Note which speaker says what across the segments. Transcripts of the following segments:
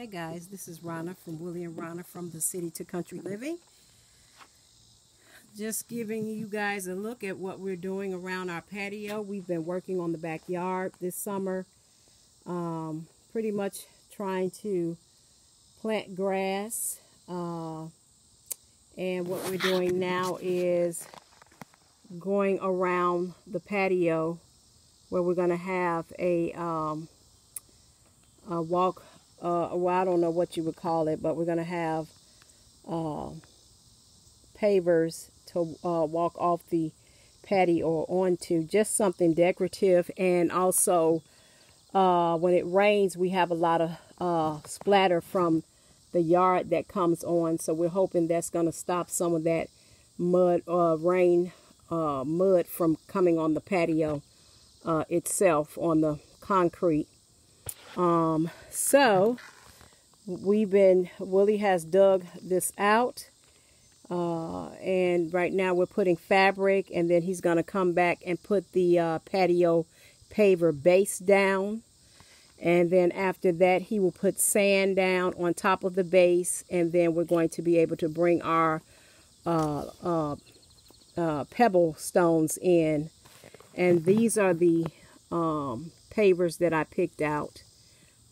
Speaker 1: Hey guys, this is Ronna from Willie and Ronna from the City to Country Living. Just giving you guys a look at what we're doing around our patio. We've been working on the backyard this summer. Um, pretty much trying to plant grass. Uh, and what we're doing now is going around the patio where we're going to have a, um, a walk uh, well, I don't know what you would call it, but we're going to have uh, pavers to uh, walk off the patio or onto, just something decorative. And also, uh, when it rains, we have a lot of uh, splatter from the yard that comes on. So we're hoping that's going to stop some of that mud uh, rain mud from coming on the patio itself on the concrete. Um, so we've been, Willie has dug this out. Uh, and right now we're putting fabric and then he's going to come back and put the uh, patio paver base down. And then after that, he will put sand down on top of the base. And then we're going to be able to bring our uh, uh, uh pebble stones in. And these are the um, pavers that I picked out.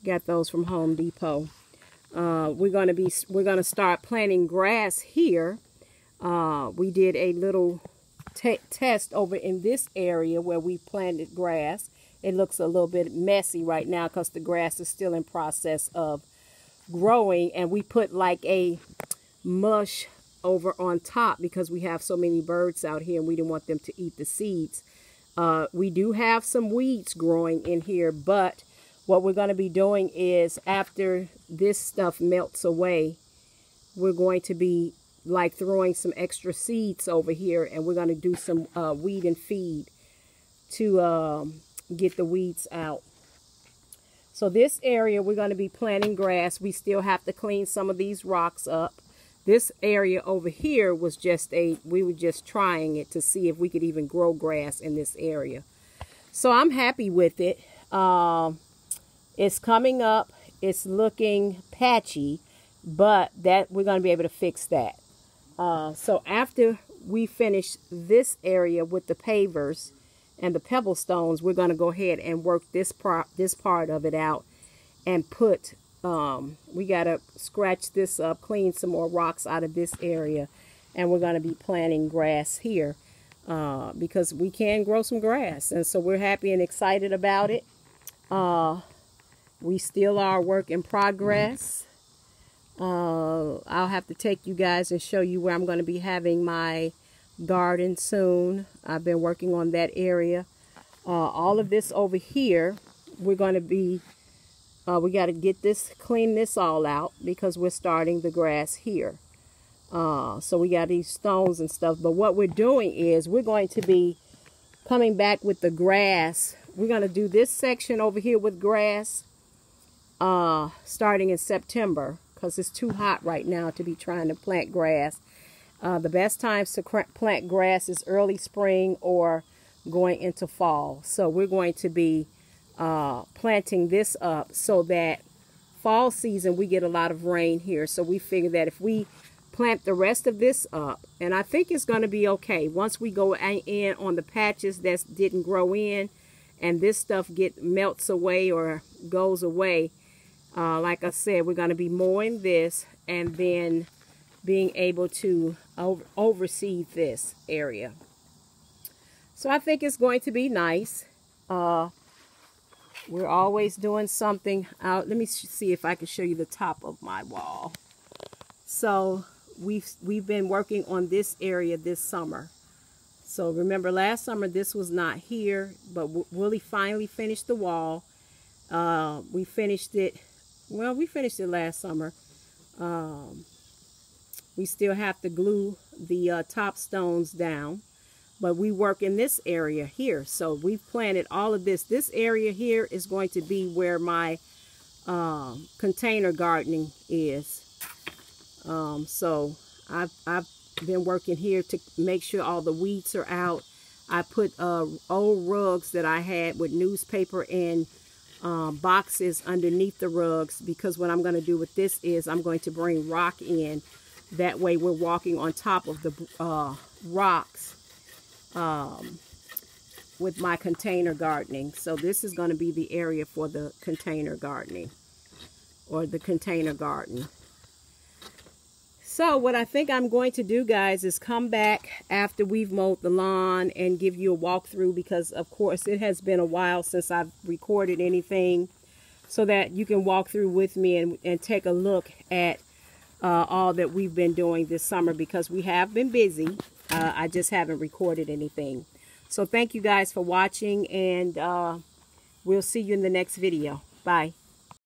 Speaker 1: Got those from Home Depot. Uh, we're going to be we're to start planting grass here. Uh, we did a little test over in this area where we planted grass. It looks a little bit messy right now because the grass is still in process of growing and we put like a mush over on top because we have so many birds out here and we didn't want them to eat the seeds. Uh, we do have some weeds growing in here, but what we're going to be doing is after this stuff melts away, we're going to be like throwing some extra seeds over here and we're going to do some uh, weed and feed to um, get the weeds out. So this area, we're going to be planting grass. We still have to clean some of these rocks up. This area over here was just a, we were just trying it to see if we could even grow grass in this area. So I'm happy with it. Um, it's coming up. It's looking patchy, but that we're going to be able to fix that. Uh, so after we finish this area with the pavers and the pebble stones, we're going to go ahead and work this part, this part of it out and put, um, we got to scratch this up, clean some more rocks out of this area, and we're going to be planting grass here uh, because we can grow some grass. And so we're happy and excited about it. Uh, we still are work in progress. Uh, I'll have to take you guys and show you where I'm going to be having my garden soon. I've been working on that area. Uh, all of this over here, we're going to be, uh, we got to get this, clean this all out because we're starting the grass here. Uh, so we got these stones and stuff. But what we're doing is we're going to be coming back with the grass. We're going to do this section over here with grass uh, starting in September because it's too hot right now to be trying to plant grass. Uh, the best times to plant grass is early spring or going into fall. So we're going to be uh, planting this up so that fall season we get a lot of rain here. So we figure that if we plant the rest of this up, and I think it's going to be okay. Once we go in on the patches that didn't grow in and this stuff get melts away or goes away, uh, like I said, we're going to be mowing this and then being able to over oversee this area. So I think it's going to be nice. Uh, we're always doing something out. Let me see if I can show you the top of my wall. So we've we've been working on this area this summer. So remember last summer this was not here, but Willie finally finished the wall. Uh, we finished it well, we finished it last summer. Um, we still have to glue the uh, top stones down. But we work in this area here. So we've planted all of this. This area here is going to be where my um, container gardening is. Um, so I've, I've been working here to make sure all the weeds are out. I put uh, old rugs that I had with newspaper and uh, boxes underneath the rugs because what I'm going to do with this is I'm going to bring rock in. That way we're walking on top of the uh, rocks um, with my container gardening. So this is going to be the area for the container gardening or the container garden. So what I think I'm going to do, guys, is come back after we've mowed the lawn and give you a walkthrough because, of course, it has been a while since I've recorded anything so that you can walk through with me and, and take a look at uh, all that we've been doing this summer because we have been busy. Uh, I just haven't recorded anything. So thank you guys for watching and uh, we'll see you in the next video. Bye.